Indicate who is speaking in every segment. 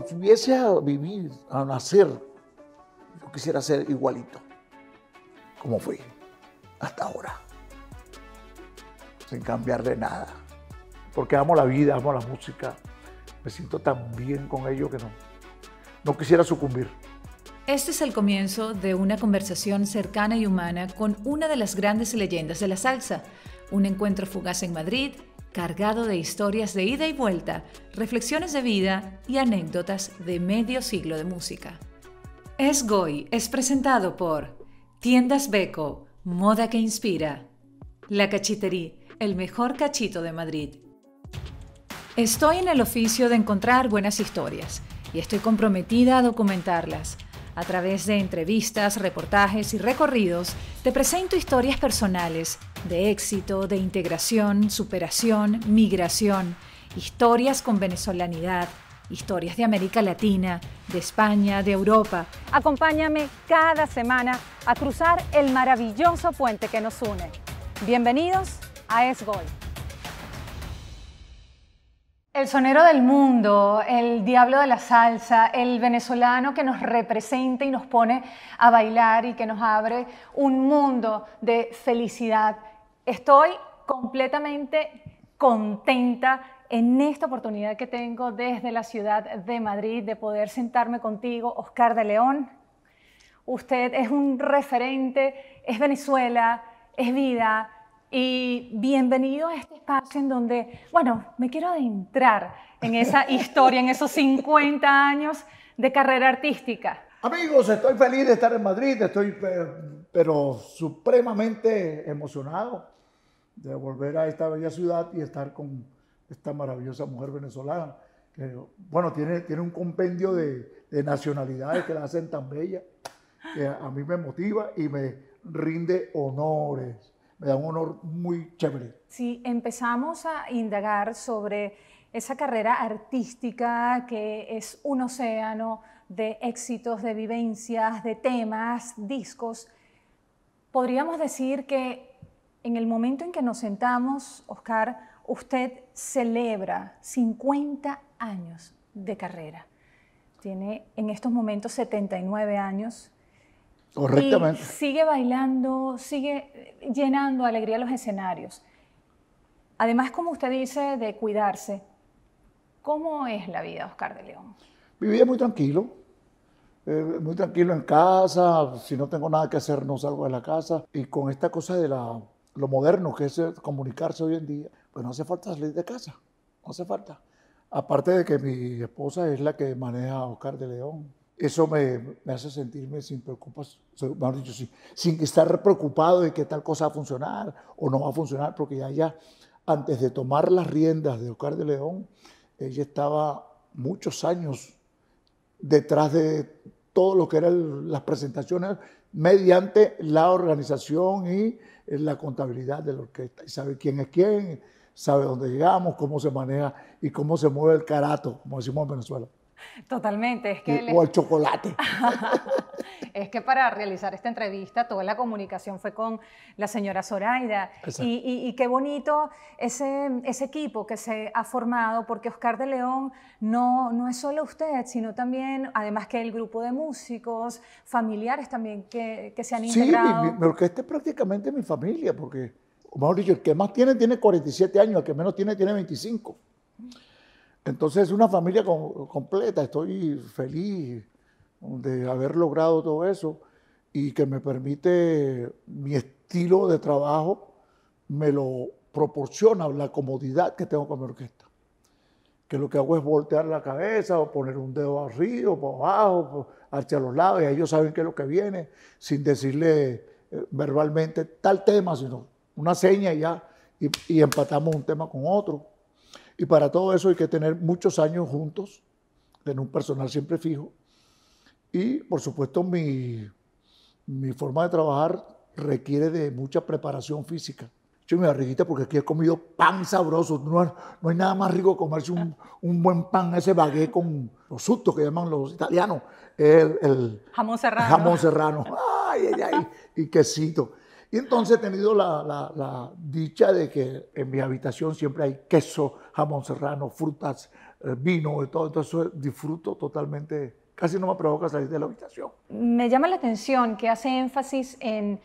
Speaker 1: volviese a vivir, a nacer, yo quisiera ser igualito, como fui hasta ahora, sin cambiar de nada. Porque amo la vida, amo la música, me siento tan bien con ello que no, no quisiera sucumbir.
Speaker 2: Este es el comienzo de una conversación cercana y humana con una de las grandes leyendas de la salsa, un encuentro fugaz en Madrid, cargado de historias de ida y vuelta, reflexiones de vida y anécdotas de medio siglo de música. Es Goy es presentado por Tiendas Beco, moda que inspira. La Cachitería, el mejor cachito de Madrid. Estoy en el oficio de encontrar buenas historias y estoy comprometida a documentarlas. A través de entrevistas, reportajes y recorridos, te presento historias personales de éxito, de integración, superación, migración, historias con venezolanidad, historias de América Latina, de España, de Europa.
Speaker 3: Acompáñame cada semana a cruzar el maravilloso puente que nos une. Bienvenidos a ESGOL. El sonero del mundo, el diablo de la salsa, el venezolano que nos representa y nos pone a bailar y que nos abre un mundo de felicidad. Estoy completamente contenta en esta oportunidad que tengo desde la ciudad de Madrid de poder sentarme contigo, Oscar de León. Usted es un referente, es Venezuela, es vida, y bienvenido a este espacio en donde, bueno, me quiero adentrar en esa historia, en esos 50 años de carrera artística.
Speaker 1: Amigos, estoy feliz de estar en Madrid, estoy pero, supremamente emocionado de volver a esta bella ciudad y estar con esta maravillosa mujer venezolana, que, bueno, tiene, tiene un compendio de, de nacionalidades que la hacen tan bella, que a mí me motiva y me rinde honores me da un honor muy chévere.
Speaker 3: Sí, empezamos a indagar sobre esa carrera artística que es un océano de éxitos, de vivencias, de temas, discos. Podríamos decir que en el momento en que nos sentamos, Oscar, usted celebra 50 años de carrera. Tiene en estos momentos 79 años
Speaker 1: Correctamente.
Speaker 3: sigue bailando, sigue llenando alegría los escenarios. Además, como usted dice, de cuidarse, ¿cómo es la vida, Oscar de León?
Speaker 1: Vivía muy tranquilo, eh, muy tranquilo en casa, si no tengo nada que hacer no salgo de la casa. Y con esta cosa de la, lo moderno que es eh, comunicarse hoy en día, pues no hace falta salir de casa, no hace falta. Aparte de que mi esposa es la que maneja a Oscar de León, eso me, hace sentirme sin preocupación, dicho, sin, estar preocupado de que tal cosa va a funcionar o no va a funcionar, porque ya, ya antes de tomar las riendas de Oscar de León, ella estaba muchos años detrás de todo lo que eran las presentaciones mediante la organización y la contabilidad de la orquesta. Y sabe quién es quién, sabe dónde llegamos, cómo se maneja y cómo se mueve el carato, como decimos en Venezuela.
Speaker 3: Totalmente. Es que
Speaker 1: o el chocolate.
Speaker 3: es que para realizar esta entrevista toda la comunicación fue con la señora Zoraida. Y, qué bonito ese, ese equipo que se ha formado, porque Oscar de León no, no es solo usted, sino también, además que el grupo de músicos, familiares también que, que se han integrado.
Speaker 1: Sí, mi, mi, orquesta es prácticamente mi familia, porque, mejor dicho, el que más tiene tiene 47 años, el que menos tiene tiene 25. Entonces es una familia completa, estoy feliz de haber logrado todo eso y que me permite mi estilo de trabajo, me lo proporciona la comodidad que tengo con mi orquesta. Que lo que hago es voltear la cabeza o poner un dedo arriba o abajo, hacia los lados, y ellos saben qué es lo que viene, sin decirle eh, verbalmente tal tema, sino una seña ya, y empatamos un tema con otro. Y para todo eso hay que tener muchos años juntos, tener un personal siempre fijo. Y por supuesto mi, mi forma de trabajar requiere de mucha preparación física. Yo me barriguita porque aquí he comido pan sabroso. No, no hay nada más rico que comerse un, un, buen pan, ese bagué con los sustos que llaman los italianos. El, el
Speaker 3: jamón serrano.
Speaker 1: Jamón serrano. Ay, ay, ay. Y quesito. Y entonces he tenido la, dicha de que en mi habitación siempre hay queso, jamón serrano, frutas, eh, vino y todo. Entonces disfruto totalmente, casi no me provoca salir de la habitación.
Speaker 3: Me llama la atención que hace énfasis en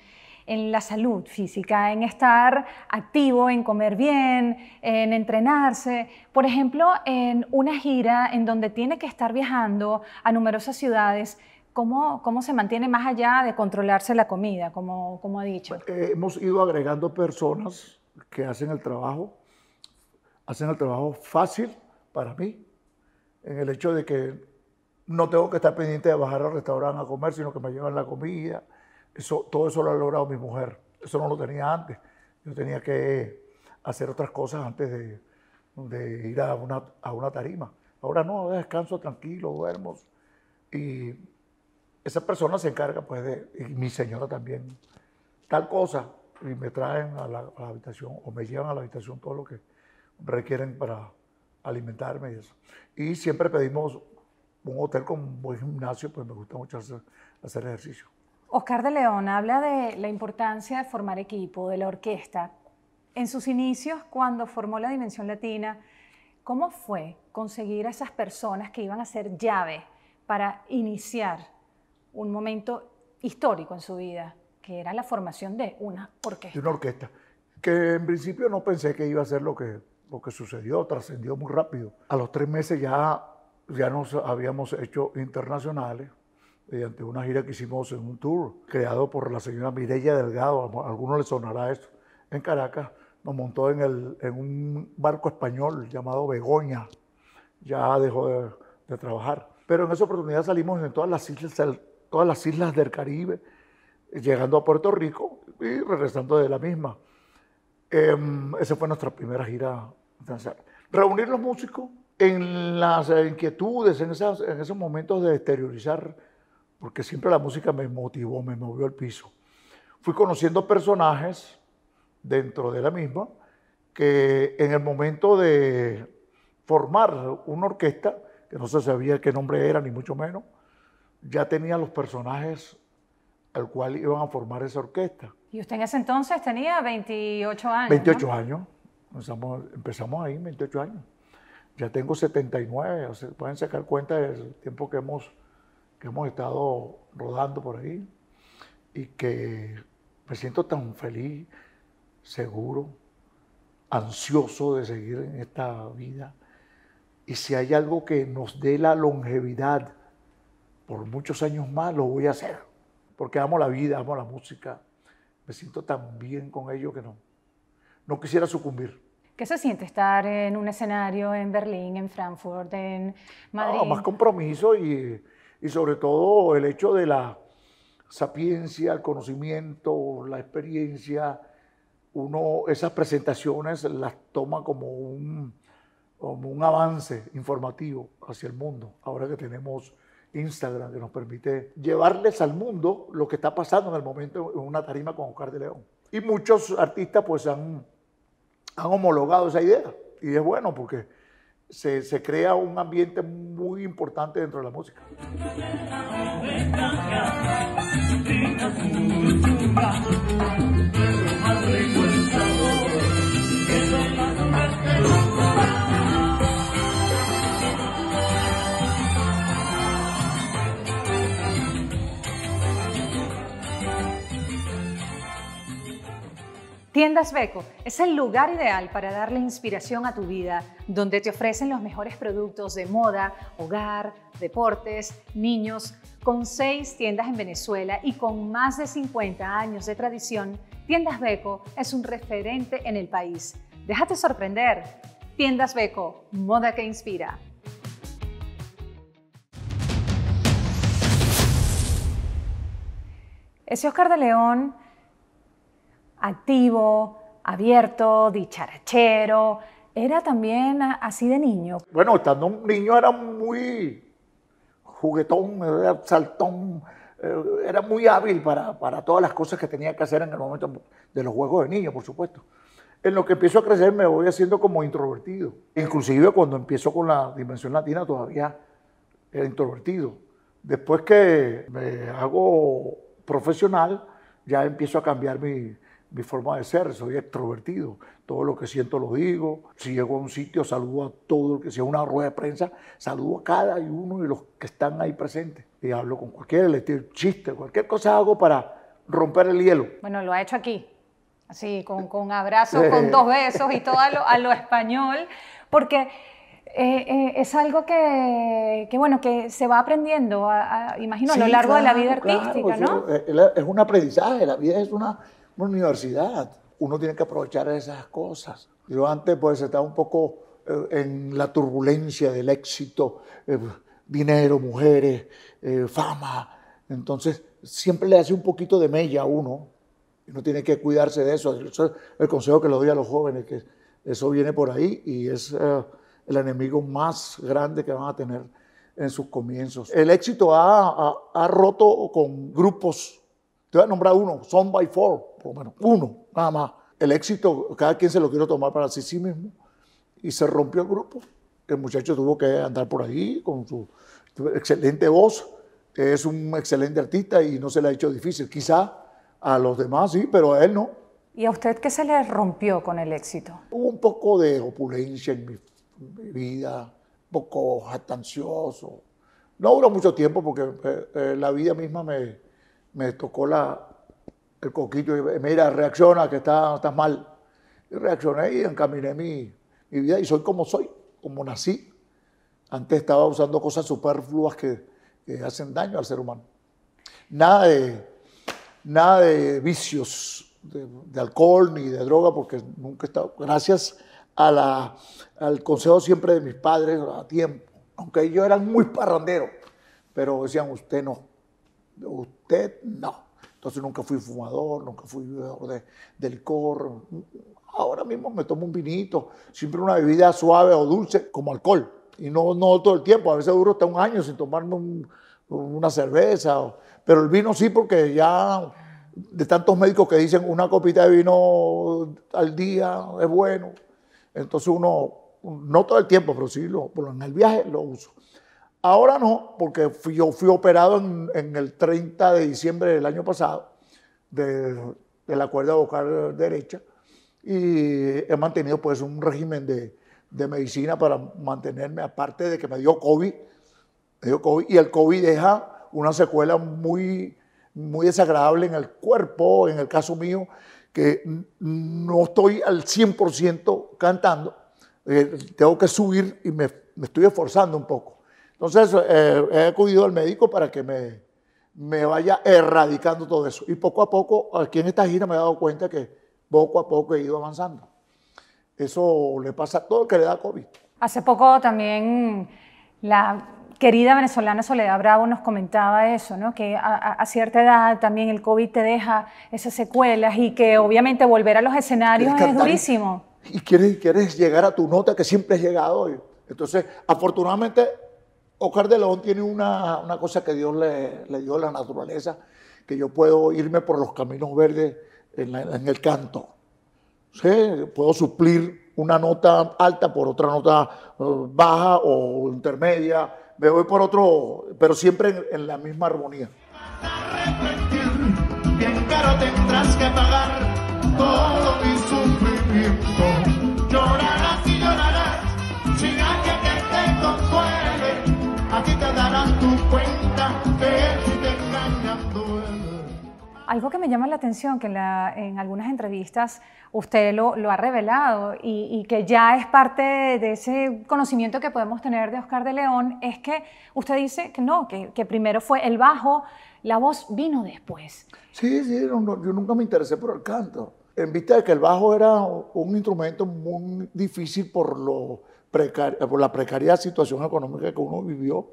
Speaker 3: en la salud física, en estar activo, en comer bien, en entrenarse. Por ejemplo, en una gira en donde tiene que estar viajando a numerosas ciudades, ¿cómo, cómo se mantiene más allá de controlarse la comida, como, como ha dicho?
Speaker 1: Eh, hemos ido agregando personas que hacen el trabajo, hacen el trabajo fácil para mí, en el hecho de que no tengo que estar pendiente de bajar al restaurante a comer, sino que me llevan la comida eso, todo eso lo ha logrado mi mujer. Eso no lo tenía antes. Yo tenía que hacer otras cosas antes de, ir a una, a una, tarima. Ahora no, descanso tranquilo, duermo. Y esa persona se encarga, pues, de, y mi señora también, tal cosa, y me traen a la, habitación o me llevan a la habitación todo lo que requieren para alimentarme y eso. Y siempre pedimos un hotel con buen gimnasio, pues me gusta mucho hacer, hacer ejercicio.
Speaker 3: Oscar de León habla de la importancia de formar equipo, de la orquesta. En sus inicios, cuando formó la Dimensión Latina, ¿cómo fue conseguir a esas personas que iban a ser llave para iniciar un momento histórico en su vida, que era la formación de una orquesta?
Speaker 1: De una orquesta, que en principio no pensé que iba a ser lo que, lo que sucedió, trascendió muy rápido. A los tres meses ya, ya nos habíamos hecho internacionales, mediante una gira que hicimos en un tour creado por la señora Mireya Delgado, a algunos les sonará esto, en Caracas, nos montó en, el, en un barco español llamado Begoña, ya dejó de, trabajar. Pero en esa oportunidad salimos en todas las islas, todas las islas del Caribe, llegando a Puerto Rico y regresando de la misma. Eh, esa fue nuestra primera gira Reunir los músicos en las inquietudes, en, esas, en esos momentos de exteriorizar porque siempre la música me motivó, me movió al piso. Fui conociendo personajes dentro de la misma que en el momento de formar una orquesta, que no se sabía qué nombre era ni mucho menos, ya tenía los personajes al cual iban a formar esa orquesta.
Speaker 3: ¿Y usted en ese entonces tenía 28 años?
Speaker 1: 28 años. Empezamos, empezamos ahí, 28 años. Ya tengo 79, o sea, pueden sacar cuenta del tiempo que hemos que hemos estado rodando por ahí y que me siento tan feliz, seguro, ansioso de seguir en esta vida. Y si hay algo que nos dé la longevidad por muchos años más, lo voy a hacer. Porque amo la vida, amo la música. Me siento tan bien con ello que no, no quisiera sucumbir.
Speaker 3: ¿Qué se siente estar en un escenario en Berlín, en Frankfurt, en Madrid?
Speaker 1: más compromiso y y sobre todo el hecho de la sapiencia, el conocimiento, la experiencia, uno esas presentaciones las toma como un, como un avance informativo hacia el mundo, ahora que tenemos Instagram que nos permite llevarles al mundo lo que está pasando en el momento en una tarima con Oscar de León. Y muchos artistas pues han, han homologado esa idea y es bueno porque se, se, crea un ambiente muy importante dentro de la música.
Speaker 3: Tiendas Beco es el lugar ideal para darle inspiración a tu vida, donde te ofrecen los mejores productos de moda, hogar, deportes, niños, con seis tiendas en Venezuela y con más de 50 años de tradición, Tiendas Beco es un referente en el país. Déjate sorprender. Tiendas Beco, moda que inspira. Ese Oscar de León activo, abierto, dicharachero. ¿Era también así de niño?
Speaker 1: Bueno, estando un niño era muy juguetón, era saltón, eh, era muy hábil para, para, todas las cosas que tenía que hacer en el momento de los juegos de niño, por supuesto. En lo que empiezo a crecer me voy haciendo como introvertido. Inclusive cuando empiezo con la dimensión latina todavía era introvertido. Después que me hago profesional, ya empiezo a cambiar mi, mi forma de ser, soy extrovertido, todo lo que siento lo digo, si llego a un sitio saludo a todo el que sea una rueda de prensa, saludo a cada uno de los que están ahí presentes y hablo con cualquiera, le tiro chiste, cualquier cosa hago para romper el hielo.
Speaker 3: Bueno, lo ha hecho aquí, así, con, con abrazos, con dos besos y todo a lo, a lo español, porque eh, eh, es algo que, que, bueno, que se va aprendiendo, a, a, imagino, sí, a lo largo claro, de la vida artística,
Speaker 1: claro,
Speaker 3: ¿no?
Speaker 1: Es un aprendizaje, la vida es una, una, universidad. Uno tiene que aprovechar esas cosas. Yo antes pues estaba un poco eh, en la turbulencia del éxito, eh, dinero, mujeres, eh, fama. Entonces siempre le hace un poquito de mella a uno. Uno tiene que cuidarse de eso. Eso es el consejo que le doy a los jóvenes, que eso viene por ahí y es el enemigo más grande que van a tener en sus comienzos. El éxito ha, ha, roto con grupos, te voy a nombrar uno, Son by Four, por lo menos, uno, nada más. El éxito, cada quien se lo quiere tomar para sí, sí mismo, y se rompió el grupo. El muchacho tuvo que andar por ahí con su excelente voz, es un excelente artista y no se le ha hecho difícil. Quizá a los demás sí, pero a él no.
Speaker 3: ¿Y a usted qué se le rompió con el éxito?
Speaker 1: Hubo un poco de opulencia en mi mi vida, un poco jactancioso. No duró mucho tiempo porque eh, eh, la vida misma me, me tocó la, el coquillo y mira, reacciona que estás, estás mal. Y reaccioné y encaminé mi, mi, vida y soy como soy, como nací. Antes estaba usando cosas superfluas que, hacen daño al ser humano. Nada de, nada de vicios de, de alcohol ni de droga porque nunca he estado, gracias a la, al consejo siempre de mis padres a tiempo, aunque ellos eran muy parranderos, pero decían, usted no, usted no. Entonces nunca fui fumador, nunca fui bebedor de, de, licor. Ahora mismo me tomo un vinito, siempre una bebida suave o dulce, como alcohol. Y no, no todo el tiempo, a veces duro hasta un año sin tomarme un, una cerveza. Pero el vino sí, porque ya de tantos médicos que dicen una copita de vino al día es bueno. Entonces uno, no todo el tiempo, pero sí lo, en el viaje lo uso. Ahora no, porque yo fui operado en, el 30 de diciembre del año pasado de, la cuerda vocal derecha y he mantenido pues un régimen de, medicina para mantenerme, aparte de que me dio COVID, me dio COVID y el COVID deja una secuela muy, muy desagradable en el cuerpo, en el caso mío, que no estoy al 100% cantando, eh, tengo que subir y me, estoy esforzando un poco. Entonces eh, he acudido al médico para que me, me vaya erradicando todo eso. Y poco a poco, aquí en esta gira me he dado cuenta que poco a poco he ido avanzando. Eso le pasa a todo el que le da COVID.
Speaker 3: Hace poco también la querida venezolana Soledad Bravo nos comentaba eso, ¿no? que a, a, cierta edad también el COVID te deja esas secuelas y que obviamente volver a los escenarios es durísimo.
Speaker 1: Y quieres, quieres llegar a tu nota que siempre has llegado hoy. Entonces, afortunadamente, Oscar de León tiene una, una cosa que Dios le, le, dio a la naturaleza, que yo puedo irme por los caminos verdes en, el canto. ¿Sí? Puedo suplir una nota alta por otra nota eh, baja o intermedia me voy por otro, pero siempre en, la misma armonía. Bien tendrás que pagar todo mi sufrimiento. Llorarás y llorarás sin alguien que te
Speaker 3: Algo que me llama la atención, que en, la, en algunas entrevistas usted lo, lo ha revelado y, y, que ya es parte de ese conocimiento que podemos tener de Oscar de León, es que usted dice que no, que, que primero fue el bajo, la voz vino después.
Speaker 1: Sí, sí, no, no, yo nunca me interesé por el canto. En vista de que el bajo era un instrumento muy difícil por, lo precar por la precaria situación económica que uno vivió,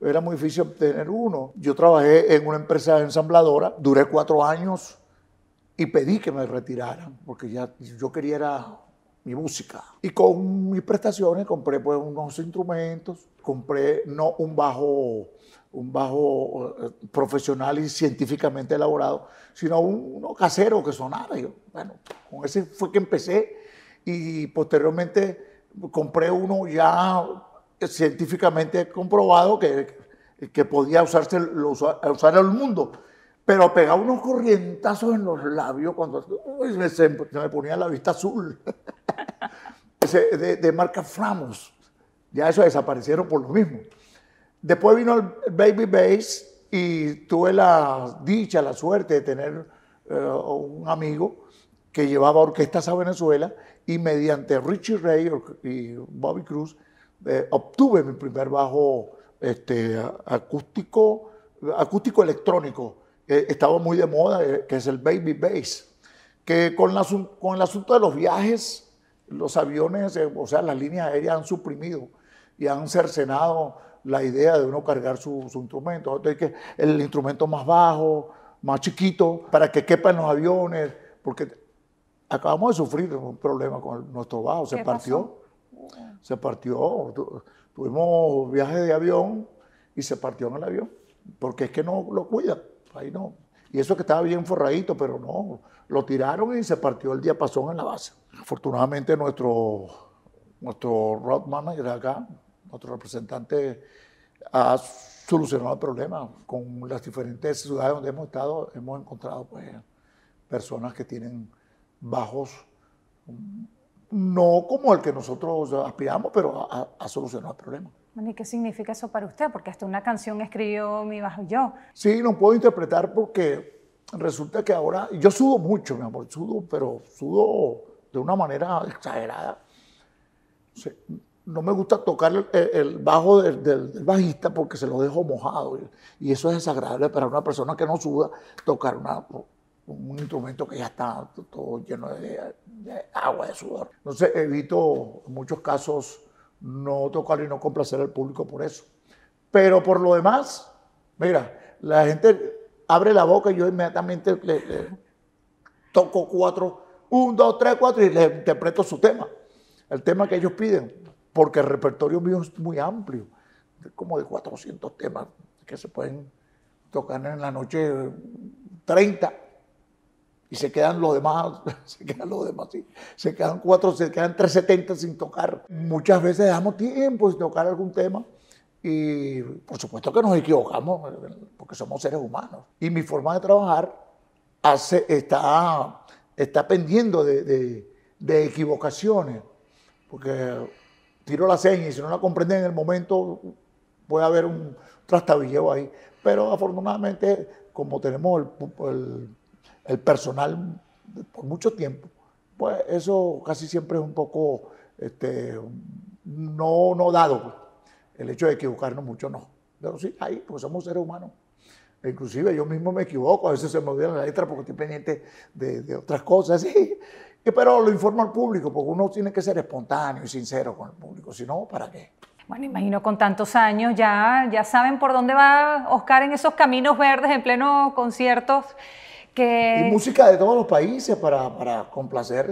Speaker 1: era muy difícil obtener uno. Yo trabajé en una empresa ensambladora, duré cuatro años y pedí que me retiraran, porque ya yo quería era mi música. Y con mis prestaciones compré pues unos instrumentos, compré no un bajo, un bajo eh, profesional y científicamente elaborado, sino uno casero que sonara. Yo, bueno, con ese fue que empecé y posteriormente compré uno ya científicamente comprobado que, que podía usarse, usar el mundo. pero pegaba unos corrientazos en los labios cuando se, me ponía la vista azul. de, de, marca Framos. Ya eso desaparecieron por lo mismo. Después vino el Baby Bass y tuve la dicha, la suerte de tener eh, un amigo que llevaba orquestas a Venezuela y mediante Richie Ray y Bobby Cruz eh, obtuve mi primer bajo este, acústico, acústico electrónico. estaba muy de moda, eh, que es el Baby Bass. Que con, con el asunto de los viajes, los aviones, o sea, las líneas aéreas han suprimido y han cercenado la idea de uno cargar su, instrumento. Entonces, que el instrumento más bajo, más chiquito, para que quepa en los aviones, porque acabamos de sufrir un problema con nuestro bajo, se partió. Se partió. tuvimos viaje de avión y se partió en el avión, porque es que no lo cuidan. Ahí no. Y eso que estaba bien forradito, pero no, lo tiraron y se partió el diapasón en la base. Afortunadamente nuestro, nuestro road manager acá, nuestro representante ha solucionado el problema. Con las diferentes ciudades donde hemos estado, hemos encontrado pues, personas que tienen bajos, no como el que nosotros aspiramos, pero ha, solucionado el problema.
Speaker 3: ¿Y qué significa eso para usted? Porque hasta una canción escribió mi bajo yo.
Speaker 1: Sí, no puedo interpretar porque resulta que ahora, yo sudo mucho, mi amor, sudo, pero sudo de una manera exagerada no me gusta tocar el, bajo del, bajista porque se lo dejo mojado. Y eso es desagradable para una persona que no suda tocar un instrumento que ya está todo lleno de, agua, de sudor. Entonces evito en muchos casos no tocar y no complacer al público por eso. Pero por lo demás, mira, la gente abre la boca y yo inmediatamente le, toco cuatro, un, dos, tres, cuatro y le interpreto su tema, el tema que ellos piden porque el repertorio mío es muy amplio, como de 400 temas que se pueden tocar en la noche 30 y se quedan los demás, se quedan los demás, sí, se quedan cuatro, se quedan 370 sin tocar. Muchas veces dejamos tiempo sin tocar algún tema y por supuesto que nos equivocamos porque somos seres humanos. Y mi forma de trabajar está, está pendiendo de, de, de equivocaciones, porque tiro la seña y si no la comprenden en el momento puede haber un trastabilleo ahí. Pero afortunadamente, como tenemos el, personal por mucho tiempo, pues eso casi siempre es un poco este, no, no dado. El hecho de equivocarnos mucho no. Pero sí, ahí, pues somos seres humanos. Inclusive yo mismo me equivoco, a veces se me olvida la letra porque estoy pendiente de, de otras cosas. ¿sí? pero lo informo al público, porque uno tiene que ser espontáneo y sincero con el público, si no, ¿para qué?
Speaker 3: Bueno, imagino con tantos años ya, ya saben por dónde va Oscar en esos caminos verdes en pleno conciertos. Que...
Speaker 1: Y música de todos los países para, para complacer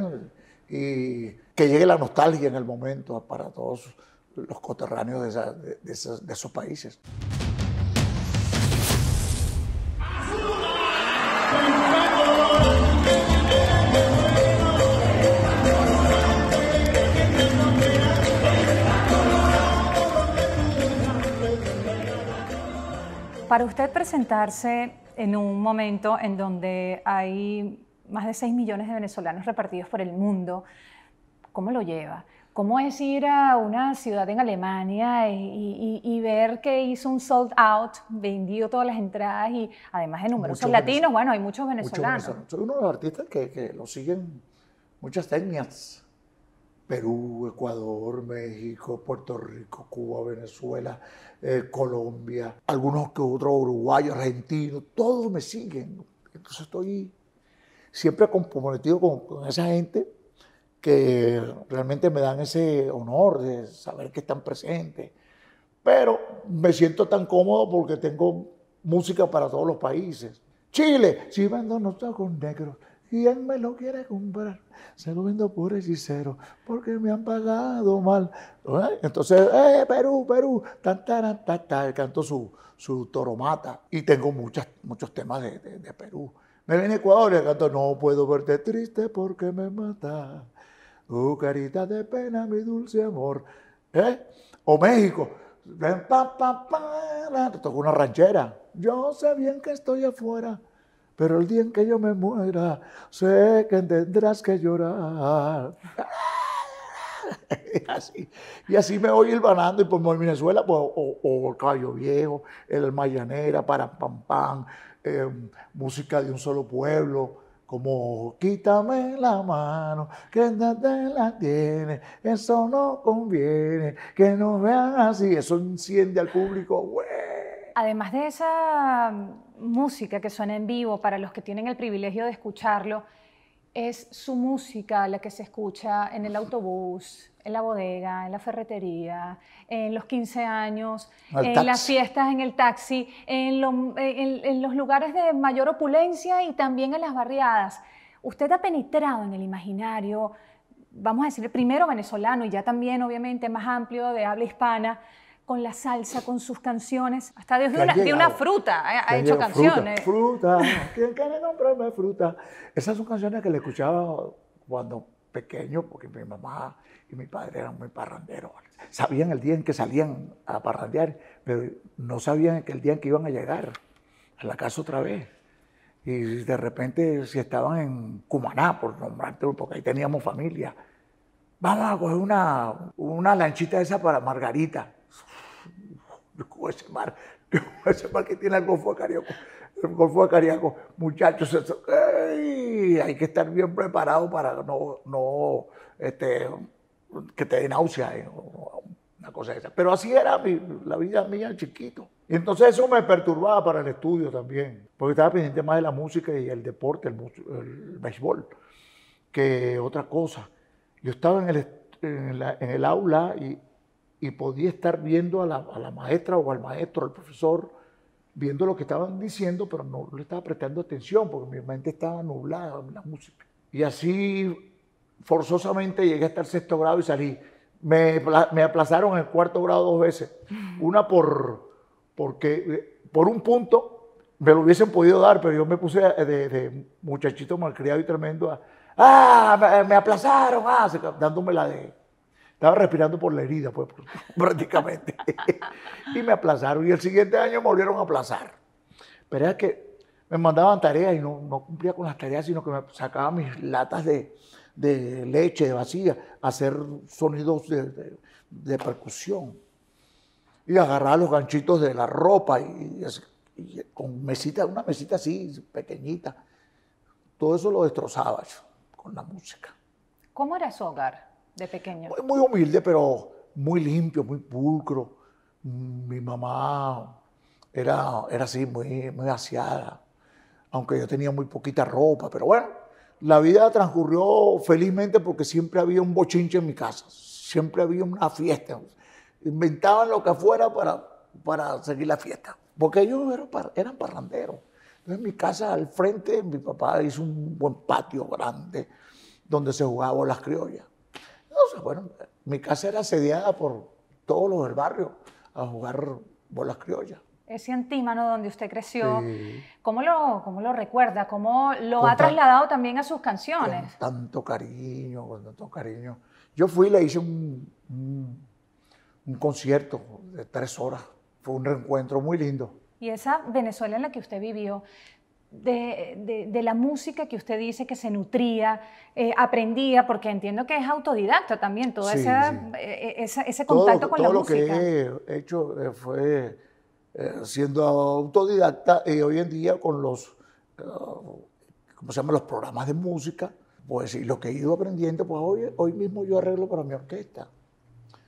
Speaker 1: y que llegue la nostalgia en el momento para todos los coterráneos de, de esos países.
Speaker 3: Para usted presentarse en un momento en donde hay más de 6 millones de venezolanos repartidos por el mundo, ¿cómo lo lleva? ¿Cómo es ir a una ciudad en Alemania y, ver que hizo un sold out, vendió todas las entradas y además de numerosos latinos, bueno, hay muchos venezolanos.
Speaker 1: Soy uno de los artistas que, que lo siguen muchas técnicas Perú, Ecuador, México, Puerto Rico, Cuba, Venezuela, eh, Colombia, algunos que otros uruguayos, argentinos, todos me siguen. Entonces estoy siempre comprometido con, esa gente que realmente me dan ese honor de saber que están presentes. Pero me siento tan cómodo porque tengo música para todos los países. Chile, si vendo no con negros ¿Quién me lo quiere comprar? Se lo vendo por hechicero porque me han pagado mal. Entonces, eh, Perú, Perú, tan, tan, tan, tan, su, su toromata y tengo muchas, muchos temas de, de, Perú. Me viene Ecuador y canto, no puedo verte triste porque me mata. Tu carita de pena, mi dulce amor. ¿Eh? O México. Ven, pa, pa, pa, toco una ranchera. Yo sé bien que estoy afuera pero el día en que yo me muera, sé que tendrás que llorar. así, y así me voy banando y por Venezuela, pues, o, o, Caballo Viejo, el Mayanera, para Pam Pam, eh, música de un solo pueblo, como quítame la mano, que nadie la tiene, eso no conviene, que no vean así, eso enciende al público,
Speaker 3: Además de esa música que suena en vivo, para los que tienen el privilegio de escucharlo, es su música la que se escucha en el autobús, en la bodega, en la ferretería, en los 15 años, en las fiestas, en el taxi, en, los lugares de mayor opulencia y también en las barriadas. Usted ha penetrado en el imaginario, vamos a decir, primero venezolano y ya también obviamente más amplio de habla hispana, con la salsa, con sus canciones, hasta de una, de una, fruta ha, hecho canciones.
Speaker 1: Fruta, ¿quién quiere comprarme fruta? Esas son canciones que le escuchaba cuando pequeño, porque mi mamá y mi padre eran muy parranderos. Sabían el día en que salían a parrandear, pero no sabían que el día en que iban a llegar a la casa otra vez. Y de repente, si estaban en Cumaná, por nombrarte, porque ahí teníamos familia, vamos a coger una, una lanchita esa para Margarita. Ese mar, ese mar que tiene el Golfo de Cariaco. El Golfo de Cariaco, muchachos, hay que estar bien preparado para no, no este, que te dé náusea, eh, una cosa esa. Pero así era la vida mía chiquito. Y entonces eso me perturbaba para el estudio también, porque estaba pendiente más de la música y el deporte, el, béisbol, que otra cosa. Yo estaba en el, en, el aula y, y, podía estar viendo a la, a la, maestra o al maestro, al profesor, viendo lo que estaban diciendo, pero no le estaba prestando atención porque mi mente estaba nublada en la música. Y así forzosamente llegué hasta el sexto grado y salí. Me, me aplazaron el cuarto grado dos veces. Una por, porque, por un punto me lo hubiesen podido dar, pero yo me puse de, de muchachito malcriado y tremendo ¡ah! Me, aplazaron, ah, dándome la de. Estaba respirando por la herida, pues, prácticamente. y me aplazaron. Y el siguiente año me volvieron a aplazar. Pero es que me mandaban tareas y no, no cumplía con las tareas, sino que me sacaban mis latas de, de leche vacía, hacer sonidos de, percusión. Y agarrar los ganchitos de la ropa y, con mesita, una mesita así, pequeñita. Todo eso lo destrozaba yo con la música.
Speaker 3: ¿Cómo era su hogar de pequeño?
Speaker 1: Muy, humilde, pero muy limpio, muy pulcro. Mi mamá era, era así, muy, muy aseada, aunque yo tenía muy poquita ropa, pero bueno, la vida transcurrió felizmente porque siempre había un bochinche en mi casa, siempre había una fiesta. Inventaban lo que fuera para, para seguir la fiesta, porque ellos eran, eran parranderos. Entonces, en mi casa al frente, mi papá hizo un buen patio grande donde se jugaba las criollas. Entonces, bueno, mi casa era asediada por todos los del barrio a jugar bolas criollas
Speaker 3: ese antímano donde usted creció, ¿cómo, lo, ¿cómo lo recuerda? ¿Cómo lo ha trasladado también a sus canciones?
Speaker 1: Con tanto cariño, con tanto cariño. Yo fui y le hice un, un, concierto de tres horas. Fue un reencuentro muy lindo.
Speaker 3: Y esa Venezuela en la que usted vivió, de, de, la música que usted dice que se nutría, eh, aprendía, porque entiendo que es autodidacta también, todo ese, eh, ese, contacto con la música.
Speaker 1: Todo lo que he hecho eh, fue eh, siendo autodidacta y hoy en día con los, eh, ¿cómo se llama? Los programas de música, pues y lo que he ido aprendiendo, pues hoy, hoy mismo yo arreglo para mi orquesta,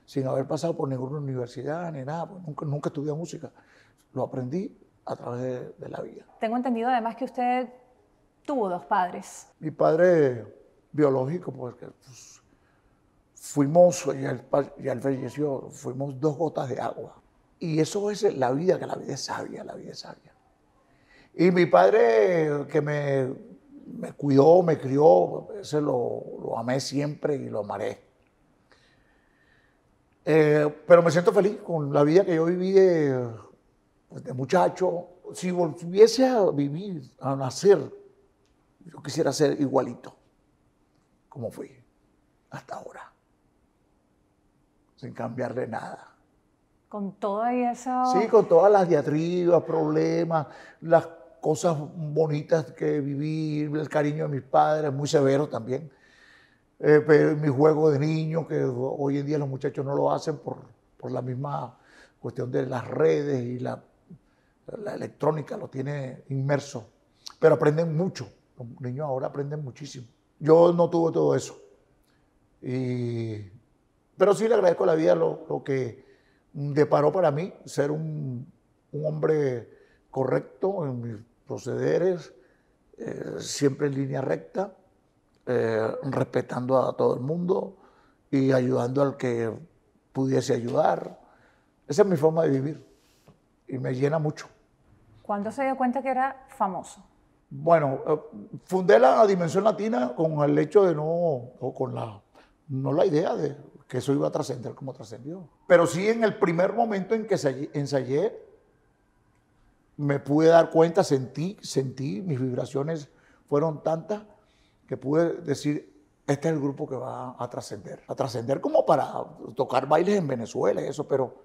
Speaker 1: sin haber pasado por ninguna universidad ni nada, pues nunca, nunca estudié música. Lo aprendí a través de, la vida.
Speaker 3: Tengo entendido además que usted tuvo dos padres.
Speaker 1: Mi padre biológico, porque pues, fuimos, y él, y él falleció, fuimos dos gotas de agua. Y eso es la vida, que la vida es sabia, la vida es sabia. Y mi padre que me, me cuidó, me crió, ese lo, lo, amé siempre y lo amaré. Eh, pero me siento feliz con la vida que yo viví de, pues, de muchacho. Si volviese a vivir, a nacer, yo quisiera ser igualito como fui hasta ahora, sin cambiarle nada.
Speaker 3: Con todo eso.
Speaker 1: Sí, con todas las diatribas, problemas, las cosas bonitas que viví, el cariño de mis padres, muy severo también. Eh, pero mi juego de niño, que hoy en día los muchachos no lo hacen por, por la misma cuestión de las redes y la, la electrónica, lo tiene inmerso. Pero aprenden mucho, los niños ahora aprenden muchísimo. Yo no tuve todo eso. Y, pero sí le agradezco a la vida lo, lo que deparó para mí ser un, un hombre correcto en mis procederes, eh, siempre en línea recta, eh, respetando a todo el mundo y ayudando al que pudiese ayudar. Esa es mi forma de vivir y me llena mucho.
Speaker 3: ¿Cuándo se dio cuenta que era famoso?
Speaker 1: Bueno, eh, fundé la Dimensión Latina con el hecho de no, o con la, no la idea de que eso iba a trascender como trascendió. Pero sí en el primer momento en que ensayé, me pude dar cuenta, sentí, sentí, mis vibraciones fueron tantas que pude decir, este es el grupo que va a trascender. A trascender como para tocar bailes en Venezuela y eso, pero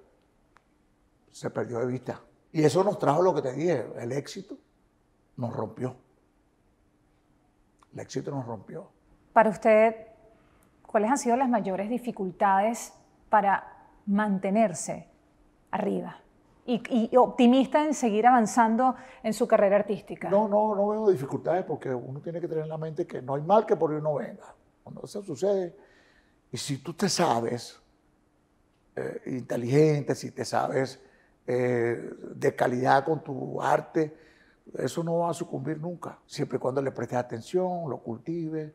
Speaker 1: se perdió de vista. Y eso nos trajo lo que te dije, el éxito nos rompió. El éxito nos rompió.
Speaker 3: Para usted, ¿cuáles han sido las mayores dificultades para mantenerse arriba? Y, optimista en seguir avanzando en su carrera artística?
Speaker 1: No, no, no veo dificultades porque uno tiene que tener en la mente que no hay mal que por ahí no venga. Cuando eso sucede, y si tú te sabes eh, inteligente, si te sabes eh, de calidad con tu arte, eso no va a sucumbir nunca, siempre y cuando le prestes atención, lo cultives,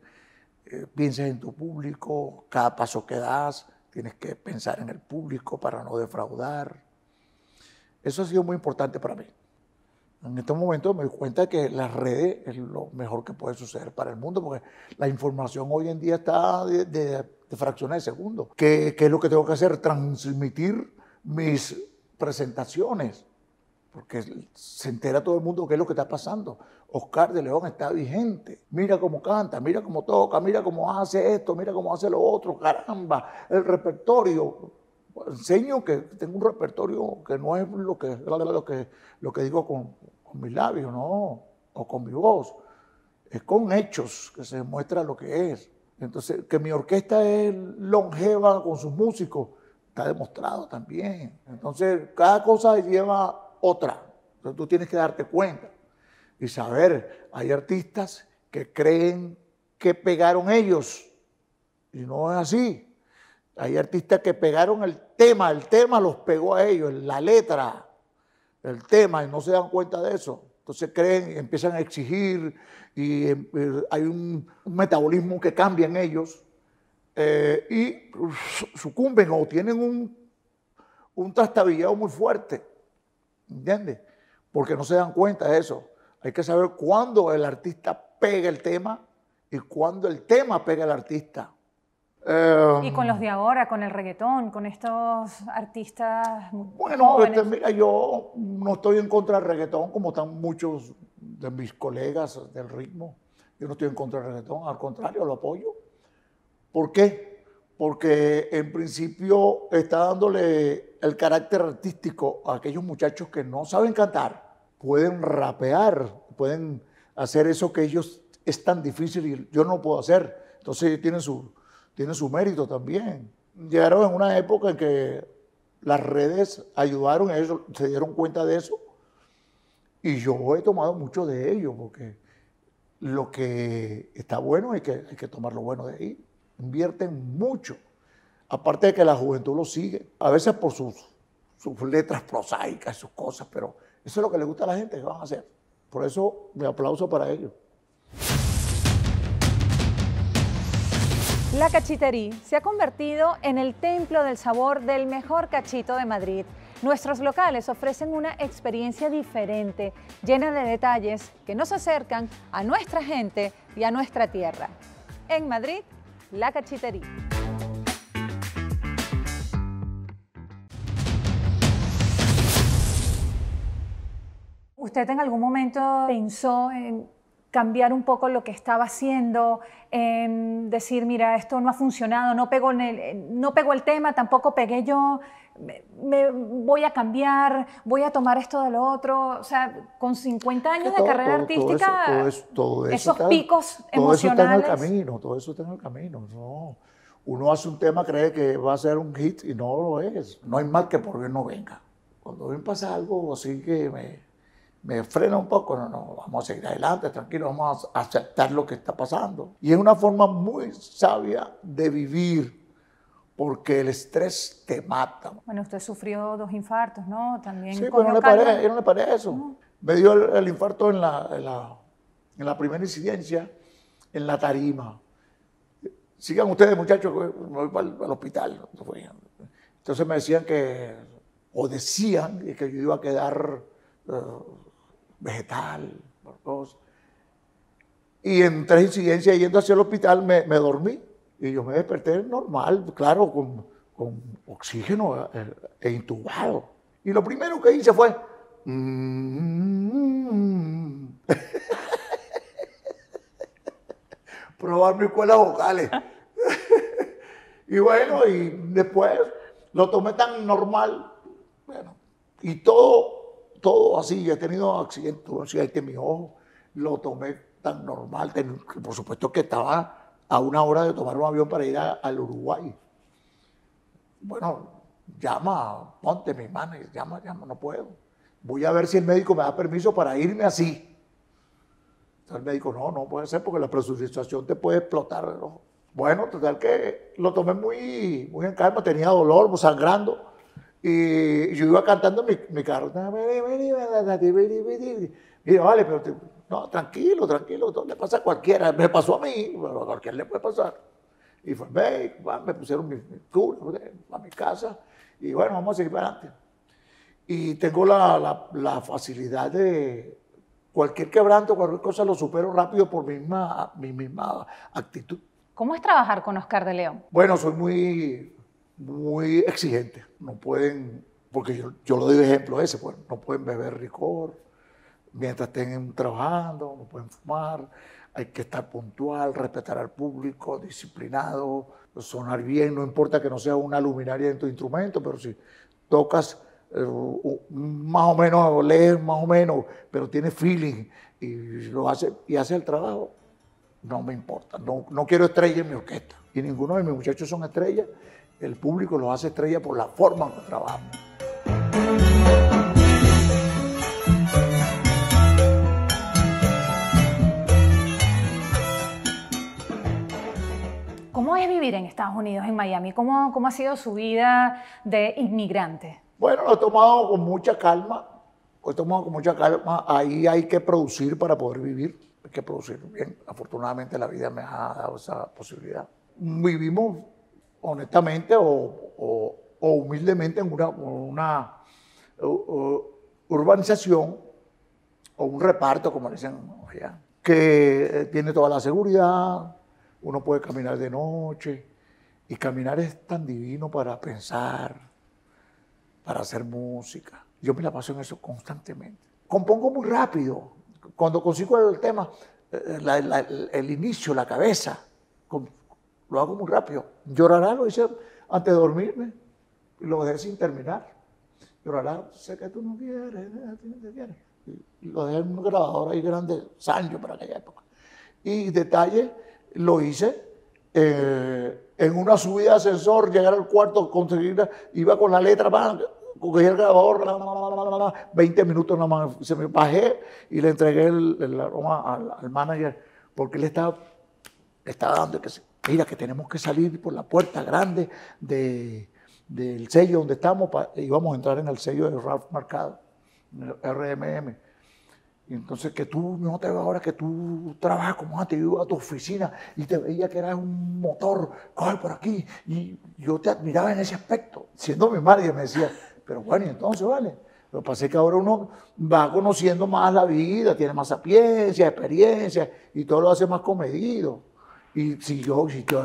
Speaker 1: eh, pienses en tu público, cada paso que das, tienes que pensar en el público para no defraudar. Eso ha sido muy importante para mí. En estos momentos me doy cuenta de que las redes es lo mejor que puede suceder para el mundo, porque la información hoy en día está de, fracciones de segundo. ¿Qué, ¿Qué es lo que tengo que hacer? Transmitir mis presentaciones porque se entera todo el mundo qué es lo que está pasando. Oscar de León está vigente. Mira cómo canta, mira cómo toca, mira cómo hace esto, mira cómo hace lo otro. Caramba, el repertorio. Enseño que tengo un repertorio que no es lo que, lo que, lo que digo con, con mis labios, no, o con mi voz. Es con hechos que se demuestra lo que es. Entonces, que mi orquesta es longeva con sus músicos, está demostrado también. Entonces, cada cosa lleva otra. Entonces tú tienes que darte cuenta y saber, hay artistas que creen que pegaron ellos y no es así. Hay artistas que pegaron el tema, el tema los pegó a ellos, la letra, el tema, y no se dan cuenta de eso. Entonces creen, y empiezan a exigir y eh, hay un, metabolismo que cambia en ellos eh, y sucumben o tienen un, un trastabillado muy fuerte. ¿Entiendes? Porque no se dan cuenta de eso. Hay que saber cuándo el artista pega el tema y cuándo el tema pega al artista.
Speaker 3: Y con los de ahora, con el reggaetón, con estos artistas.
Speaker 1: Bueno, este, mira, yo no estoy en contra del reggaetón como están muchos de mis colegas del ritmo. Yo no estoy en contra del reggaetón, al contrario, lo apoyo. ¿Por qué? porque en principio está dándole el carácter artístico a aquellos muchachos que no saben cantar. Pueden rapear, pueden hacer eso que ellos es tan difícil y yo no puedo hacer. Entonces tienen su, tienen su mérito también. Llegaron en una época en que las redes ayudaron a ellos, se dieron cuenta de eso. Y yo he tomado mucho de ello, porque lo que está bueno hay que, hay que tomar lo bueno de ahí invierten mucho. Aparte de que la juventud lo sigue, a veces por sus, sus letras prosaicas, sus cosas, pero eso es lo que le gusta a la gente, que van a hacer? Por eso mi aplauso para ellos.
Speaker 3: La Cachitería se ha convertido en el templo del sabor del mejor cachito de Madrid. Nuestros locales ofrecen una experiencia diferente, llena de detalles que nos acercan a nuestra gente y a nuestra tierra. En Madrid la Cachitería. ¿Usted en algún momento pensó en cambiar un poco lo que estaba haciendo, en decir, mira, esto no ha funcionado, no pegó, el, no pegó el tema, tampoco pegué yo, me, voy a cambiar, voy a tomar esto de lo otro. O sea, con 50 años de carrera artística, esos picos emocionales. Todo eso está en
Speaker 1: el camino, todo eso está en el camino. No. Uno hace un tema, cree que va a ser un hit y no lo es. No hay mal que por bien no venga. Cuando ven pasa algo así que me, me frena un poco, no, no, vamos a seguir adelante, tranquilo, vamos a aceptar lo que está pasando. Y es una forma muy sabia de vivir, porque el estrés te mata.
Speaker 3: Bueno, usted sufrió dos infartos, ¿no? También
Speaker 1: sí, pero no le paré, yo no le paré eso. Me dio el, infarto en la, en la, en, la, primera incidencia, en la tarima. Sigan ustedes, muchachos, me voy para el, hospital. Entonces me decían que, o decían que yo iba a quedar eh, vegetal, por Y en tres incidencias yendo hacia el hospital me, me dormí. Y yo me desperté normal, claro, con, con oxígeno e, e, intubado. Y lo primero que hice fue... Mm, probar mis cuerdas vocales. y bueno, y después lo tomé tan normal. Bueno, y todo, todo así. He tenido accidentes, accidente en mi ojo. Lo tomé tan normal. Por supuesto que estaba a una hora de tomar un avión para ir al Uruguay. Bueno, llama, ponte mis manos, llama, llama, no puedo. Voy a ver si el médico me da permiso para irme así. Entonces el médico, no, no puede ser porque la presurización te puede explotar Bueno, total que lo tomé muy, muy en calma, tenía dolor, sangrando. Y yo iba cantando mi, mi carro. Mira, vale, pero no, tranquilo, tranquilo, todo le pasa a cualquiera. Me pasó a mí, pero a cualquiera le puede pasar. Y fue, me pusieron mi, mi a mi casa y bueno, vamos a seguir para adelante. Y tengo la, la, facilidad de cualquier quebranto, cualquier cosa lo supero rápido por mi misma, mi misma actitud.
Speaker 3: ¿Cómo es trabajar con Oscar de León?
Speaker 1: Bueno, soy muy, muy exigente. No pueden, porque yo, yo lo doy de ejemplo ese, pues, no pueden beber licor, mientras estén trabajando, no pueden fumar, hay que estar puntual, respetar al público, disciplinado, sonar bien, no importa que no sea una luminaria en tu instrumento, pero si tocas eh, más o menos, lees más o menos, pero tiene feeling y lo hace y hace el trabajo, no me importa, no, no quiero estrella en mi orquesta. Y ninguno de mis muchachos son estrellas, el público los hace estrellas por la forma en que trabajamos.
Speaker 3: ¿Cómo es vivir en Estados Unidos, en Miami? ¿Cómo, cómo ha sido su vida de inmigrante?
Speaker 1: Bueno, lo he tomado con mucha calma. Lo he tomado con mucha calma. Ahí hay que producir para poder vivir. Hay que producir bien. Afortunadamente la vida me ha dado esa posibilidad. Vivimos honestamente o, humildemente en una, una urbanización o un reparto, como dicen que tiene toda la seguridad, uno puede caminar de noche y caminar es tan divino para pensar, para hacer música. Yo me la paso en eso constantemente. Compongo muy rápido. Cuando consigo el tema, eh, el inicio, la cabeza, lo hago muy rápido. Llorará, lo hice antes de dormirme lo dejé sin terminar. Llorará, sé que tú no quieres, Y lo dejé en un grabador ahí grande, Sancho para aquella época. Y detalle, lo hice eh, en una subida de ascensor, llegar al cuarto, conseguir, iba con la letra, cogí el grabador, 20 minutos nada más, se me bajé y le entregué el, aroma al, manager, porque él estaba, estaba dando que mira que tenemos que salir por la puerta grande del sello donde estamos, y vamos a entrar en el sello de Ralph Marcado, RMM. Y entonces que tú no te ves ahora que tú trabajas como antes, yo iba a tu oficina y te veía que eras un motor, coge por aquí. Y yo te admiraba en ese aspecto. Siendo mi madre me decía, pero bueno, y entonces vale. Lo que pasa es que ahora uno va conociendo más la vida, tiene más sapiencia, experiencia y todo lo hace más comedido. Y si yo, si yo,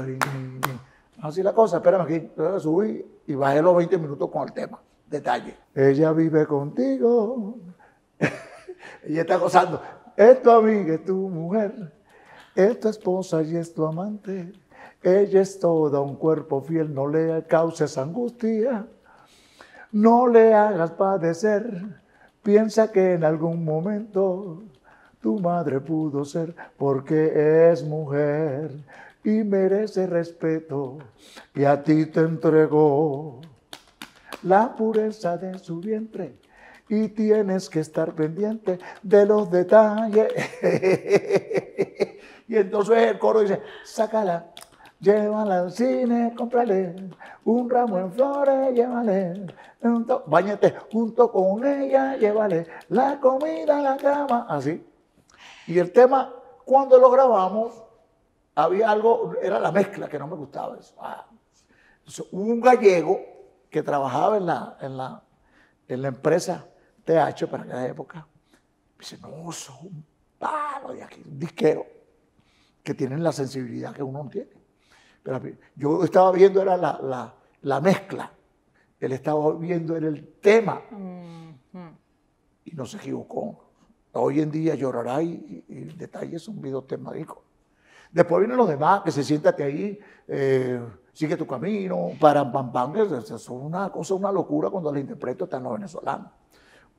Speaker 1: así la cosa, espérame aquí, subí y bajé los 20 minutos con el tema. Detalle. Ella vive contigo. Ella está gozando. Es tu amiga, es tu mujer. Es tu esposa y es tu amante. Ella es toda un cuerpo fiel, no le causes angustia. No le hagas padecer. Piensa que en algún momento tu madre pudo ser porque es mujer y merece respeto y a ti te entregó la pureza de su vientre y tienes que estar pendiente de los detalles. y entonces el coro dice, sácala, llévala al cine, cómprale un ramo en flores, llévale, bañate junto con ella, llévale la comida a la cama, así. Y el tema, cuando lo grabamos, había algo, era la mezcla que no me gustaba. Eso. Ah. un gallego que trabajaba en la, en la, en la empresa TH para aquella época, dice, no, son un palo de aquí, un disquero, que tienen la sensibilidad que uno no tiene. Pero yo estaba viendo era la, la, la mezcla, él estaba viendo era el tema, y no se equivocó. Hoy en día llorará y, y, y detalles un video temático. Después vienen los demás, que se siéntate ahí, eh, sigue tu camino, para pam, pam, es una cosa, una locura cuando la interpreto están los venezolanos.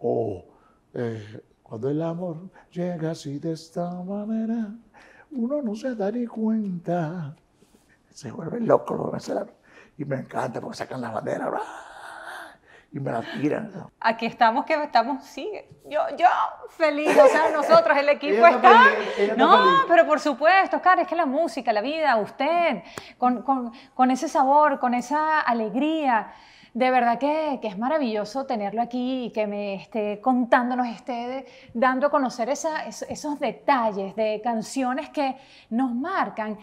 Speaker 1: O eh, cuando el amor llega así de esta manera, uno no se da ni cuenta. Se vuelven locos los venezolanos. Y me encanta porque sacan las banderas y me la tiran.
Speaker 3: Aquí estamos, que estamos, sí, yo, yo feliz, o sea, nosotros, el equipo está... no, pero por supuesto, Oscar, es que la música, la vida, usted, con, con, con ese sabor, con esa alegría, de verdad que, que, es maravilloso tenerlo aquí y que me esté contando, nos esté dando a conocer esa, esos detalles de canciones que nos marcan.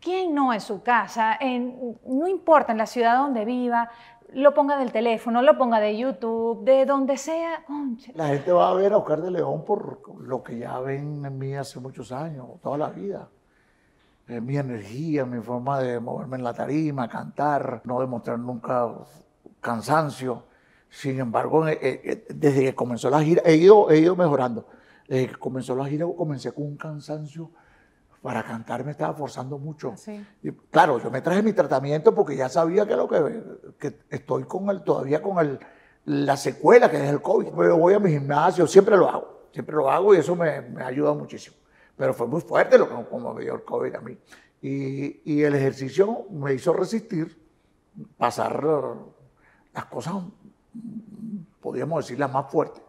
Speaker 3: ¿Quién no en su casa? En, no importa en la ciudad donde viva, lo ponga del teléfono, lo ponga de YouTube, de donde sea.
Speaker 1: La gente va a ver a Oscar de León por lo que ya ven en mí hace muchos años, toda la vida. Eh, mi energía, mi forma de moverme en la tarima, cantar, no demostrar nunca cansancio. Sin embargo, eh, eh, desde que comenzó la gira, he ido, he ido mejorando. Desde que comenzó la gira, comencé con un cansancio para cantar me estaba forzando mucho. Y, claro, yo me traje mi tratamiento porque ya sabía que lo que, que estoy con el, todavía con el, la secuela que es el COVID. Yo voy a mi gimnasio, siempre lo hago, siempre lo hago y eso me, me ayuda muchísimo. Pero fue muy fuerte lo que como me dio el COVID a mí. Y, y el ejercicio me hizo resistir, pasar las cosas, podríamos decir, las más fuertes,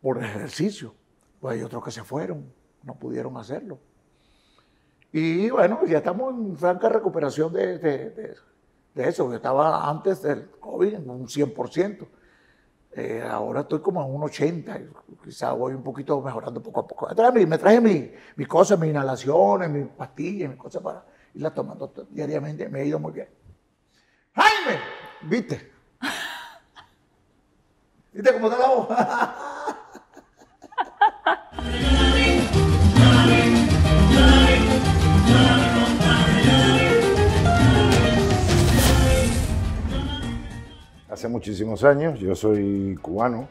Speaker 1: por el ejercicio. Pues hay otros que se fueron, no pudieron hacerlo. Y bueno, ya estamos en franca recuperación de, eso, que estaba antes del COVID en un 100%. Eh, ahora estoy como en un 80, quizá voy un poquito mejorando poco a poco. Me traje mi, mis cosas, mis inhalaciones, mis pastillas, mis cosas para irlas tomando diariamente. Me ha ido muy bien. Jaime, ¿viste? ¿Viste cómo está la voz?
Speaker 4: hace muchísimos años, yo soy cubano,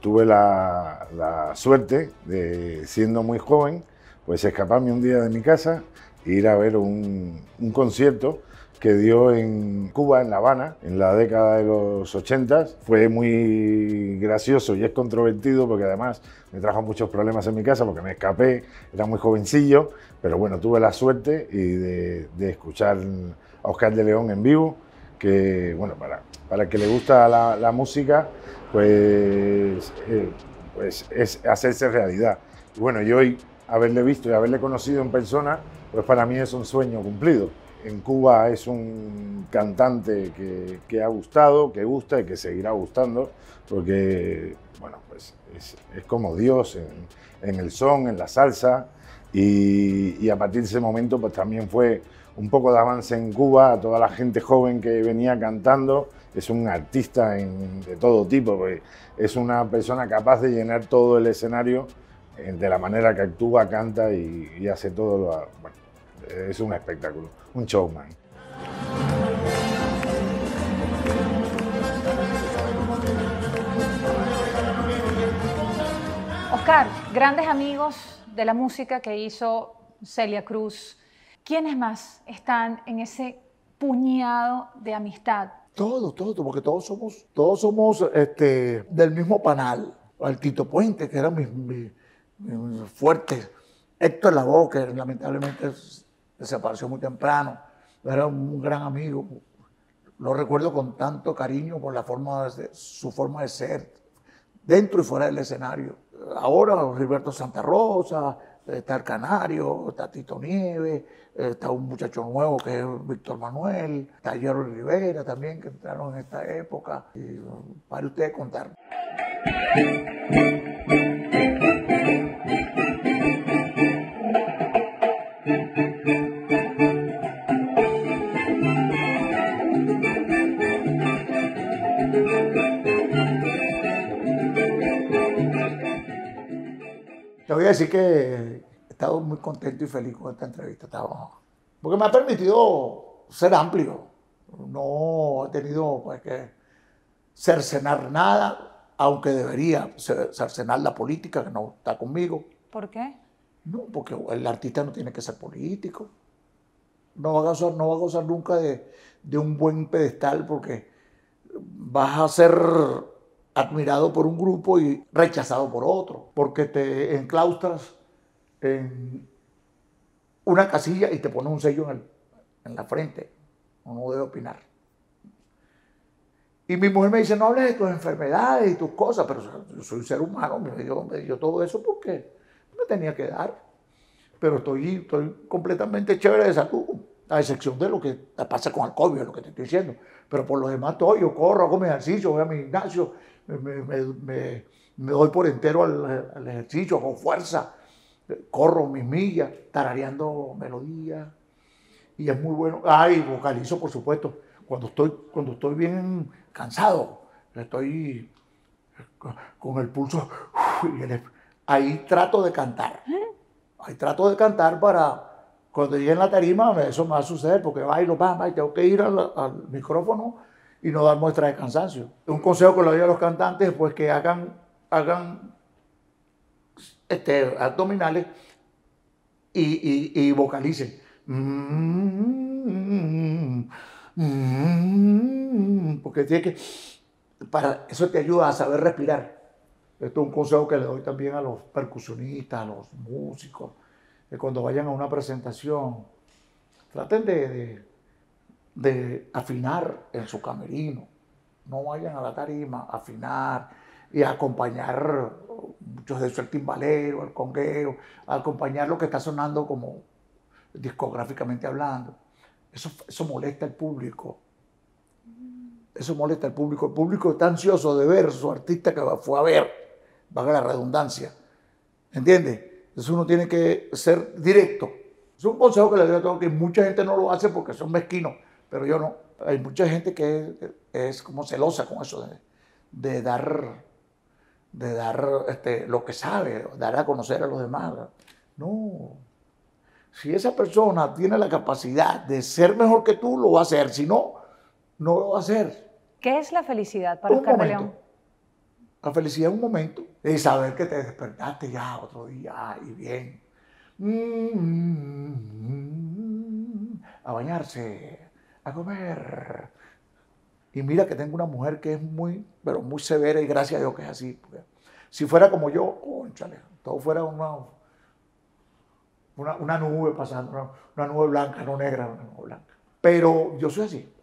Speaker 4: tuve la, suerte de, siendo muy joven, pues escaparme un día de mi casa e ir a ver un, un concierto que dio en Cuba, en La Habana, en la década de los 80. Fue muy gracioso y es controvertido porque además me trajo muchos problemas en mi casa porque me escapé, era muy jovencillo, pero bueno, tuve la suerte y de, de escuchar a Oscar de León en vivo, que bueno, para para el que le gusta la, música, pues, eh, pues es hacerse realidad. Y bueno, yo hoy haberle visto y haberle conocido en persona, pues para mí es un sueño cumplido. En Cuba es un cantante que, que ha gustado, que gusta y que seguirá gustando, porque bueno, pues es, como Dios en, en, el son, en la salsa, y, y a partir de ese momento pues también fue un poco de avance en Cuba a toda la gente joven que venía cantando es un artista de todo tipo, es una persona capaz de llenar todo el escenario eh, de la manera que actúa, canta y, y hace todo lo... Bueno, es un espectáculo, un showman.
Speaker 3: Oscar, grandes amigos de la música que hizo Celia Cruz. ¿Quiénes más están en ese puñado de amistad?
Speaker 1: Todos, todos, porque todos somos, todos somos este, del mismo panal. El Tito Puente, que era mi, mi, fuerte. Héctor Lavoe, que lamentablemente desapareció muy temprano. Era un gran amigo. Lo recuerdo con tanto cariño por la forma de, su forma de ser, dentro y fuera del escenario. Ahora Gilberto Santa Rosa, está el Canario, está Tito Nieves, está un muchacho nuevo que es Víctor Manuel, está Jerry Rivera también, que entraron en esta época. Y, para ustedes contar. Voy a decir que he estado muy contento y feliz con esta entrevista. porque me ha permitido ser amplio. No he tenido pues, que cercenar nada, aunque debería cercenar la política, que no está conmigo.
Speaker 3: ¿Por qué?
Speaker 1: No, porque el artista no tiene que ser político. No va a gozar, no va a gozar nunca de, de un buen pedestal porque vas a ser admirado por un grupo y rechazado por otro, porque te enclaustras en una casilla y te pones un sello en, en la frente. No debe opinar. Y mi mujer me dice, no hables de tus enfermedades y tus cosas, pero yo soy un ser humano, me dio, me dio todo eso porque me tenía que dar. Pero estoy, estoy completamente chévere de salud, a excepción de lo que pasa con el COVID, lo que te estoy diciendo. Pero por lo demás, estoy, yo corro, hago mi ejercicio, voy a mi gimnasio, me, doy por entero al, ejercicio, con fuerza, corro mis millas, tarareando melodías, y es muy bueno. Ay, vocalizo, por supuesto, cuando estoy, cuando estoy bien cansado, estoy con el pulso, ahí trato de cantar. Ahí trato de cantar para cuando llegue en la tarima, eso me va a suceder, porque bailo, va, y tengo que ir al, al micrófono y no dar muestra de cansancio. Un consejo que le doy a los cantantes es pues que hagan, hagan este, abdominales y, y, vocalicen. Porque tiene que, para eso te ayuda a saber respirar. Esto es un consejo que le doy también a los percusionistas, a los músicos, que cuando vayan a una presentación, traten de afinar en su camerino. No vayan a la tarima a afinar y a acompañar muchos de eso, el timbalero, el conguero, a acompañar lo que está sonando como discográficamente hablando. Eso, eso molesta al público. Eso molesta al público. El público está ansioso de ver su artista que fue a ver, valga la redundancia. ¿Entiendes? Entonces uno tiene que ser directo. Es un consejo que le doy a todos, que mucha gente no lo hace porque son mezquinos pero yo no. Hay mucha gente que es, como celosa con eso de, dar, de dar este, lo que sabe, dar a conocer a los demás. No. Si esa persona tiene la capacidad de ser mejor que tú, lo va a hacer. Si no, no lo va a hacer.
Speaker 3: ¿Qué es la felicidad para Oscar de León?
Speaker 1: La felicidad es un momento de saber que te despertaste ya otro día y bien. Mm, mm, mm, a bañarse, a comer. Y mira que tengo una mujer que es muy, pero muy severa y gracias a Dios que es así. Si fuera como yo, conchale, todo fuera una, una, nube pasando, una, nube blanca, no negra, una nube blanca. Pero yo soy así,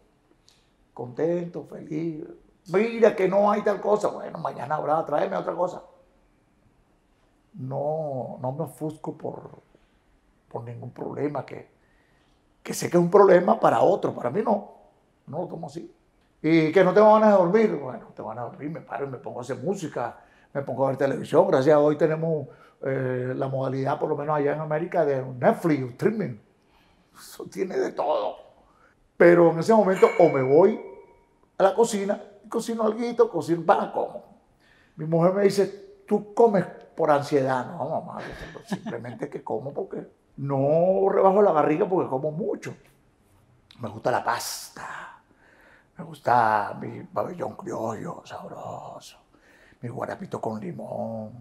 Speaker 1: contento, feliz. Mira que no hay tal cosa, bueno, mañana habrá, tráeme otra cosa. No, no me ofusco por, por ningún problema que, que sé que es un problema para otro, para mí no, no lo tomo así. Y que no tengo ganas de dormir, bueno, tengo ganas de dormir, me paro y me pongo a hacer música, me pongo a ver televisión, gracias a hoy tenemos eh, la modalidad, por lo menos allá en América, de Netflix, streaming, eso tiene de todo. Pero en ese momento o me voy a la cocina, cocino algo, cocino, para como. Mi mujer me dice, tú comes por ansiedad, no, mamá, simplemente que como porque no rebajo la barriga porque como mucho. Me gusta la pasta. Me gusta mi pabellón criollo, sabroso. Mi guarapito con limón.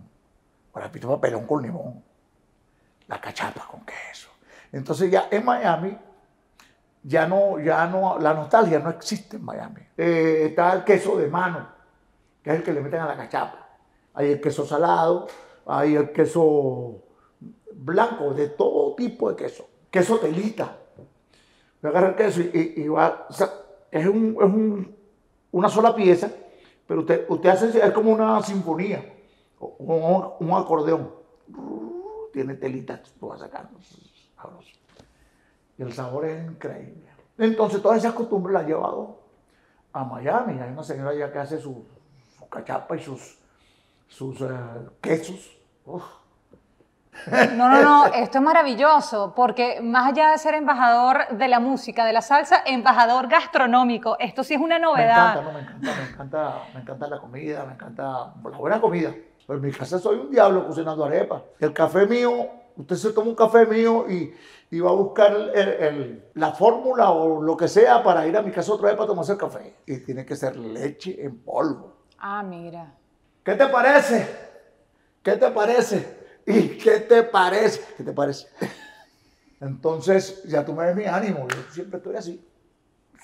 Speaker 1: Guarapito papelón con limón. la cachapa con queso. Entonces ya en Miami, ya no, ya no, la nostalgia no existe en Miami. Eh, está el queso de mano, que es el que le meten a la cachapa. Hay el queso salado, hay el queso blanco, de todo tipo de queso. Queso telita. Voy a agarrar el queso y, va, es, una sola pieza, pero usted, usted hace, es como una sinfonía, un, un acordeón. Tiene telita, tú vas sacando. Y el sabor es increíble. Entonces todas esas costumbres las he llevado a Miami. Hay una señora allá que hace su, cachapa y sus, sus eh, quesos.
Speaker 3: No, no, no, esto es maravilloso, porque más allá de ser embajador de la música, de la salsa, embajador gastronómico, esto sí es una novedad.
Speaker 1: Me encanta, no, me encanta, me encanta, me encanta la comida, me encanta la buena comida. Pero en mi casa soy un diablo cocinando arepa. El café mío, usted se toma un café mío y, y va a buscar la fórmula o lo que sea para ir a mi casa otra vez para tomarse el café. Y tiene que ser leche en polvo.
Speaker 3: Ah, mira.
Speaker 1: ¿Qué te parece? ¿Qué te parece? ¿Y qué te parece? ¿Qué te parece? Entonces, ya tú me ves mi ánimo, yo siempre estoy así.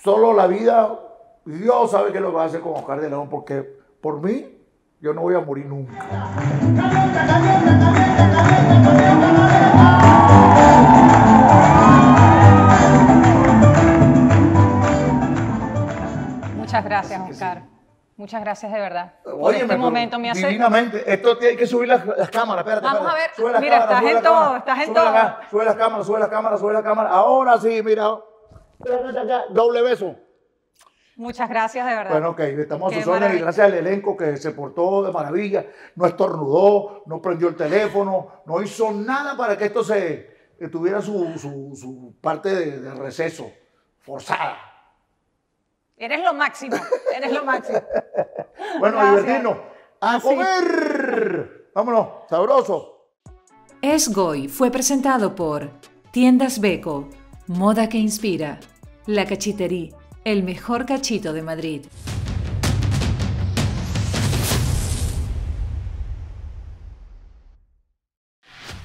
Speaker 1: Solo la vida, Dios sabe qué lo va a hacer con Oscar de León, porque por mí, yo no voy a morir nunca.
Speaker 3: Muchas gracias, Oscar. Muchas gracias de verdad.
Speaker 1: Oye, este momento me hace. Divinamente. Esto tiene que subir las, cámaras. Espérate,
Speaker 3: Vamos a ver. mira, estás en todo. Estás en todo.
Speaker 1: sube las cámaras, sube las cámaras, sube las cámaras. Ahora sí, mira. Doble beso.
Speaker 3: Muchas gracias, de verdad.
Speaker 1: Bueno, ok, estamos a sus órdenes y gracias al elenco que se portó de maravilla, no estornudó, no prendió el teléfono, no hizo nada para que esto se tuviera su, su, su parte de, de, receso forzada.
Speaker 3: Eres lo máximo, eres lo máximo.
Speaker 1: bueno, divertirnos. ¡A comer! Vámonos, sabroso.
Speaker 2: Esgoy fue presentado por Tiendas Beco, Moda que Inspira, La Cachitería, el mejor cachito de Madrid.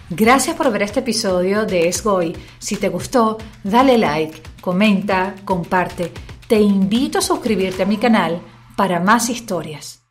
Speaker 2: Gracias por ver este episodio de Esgoy. Si te gustó, dale like, comenta, comparte te invito a suscribirte a mi canal para más historias.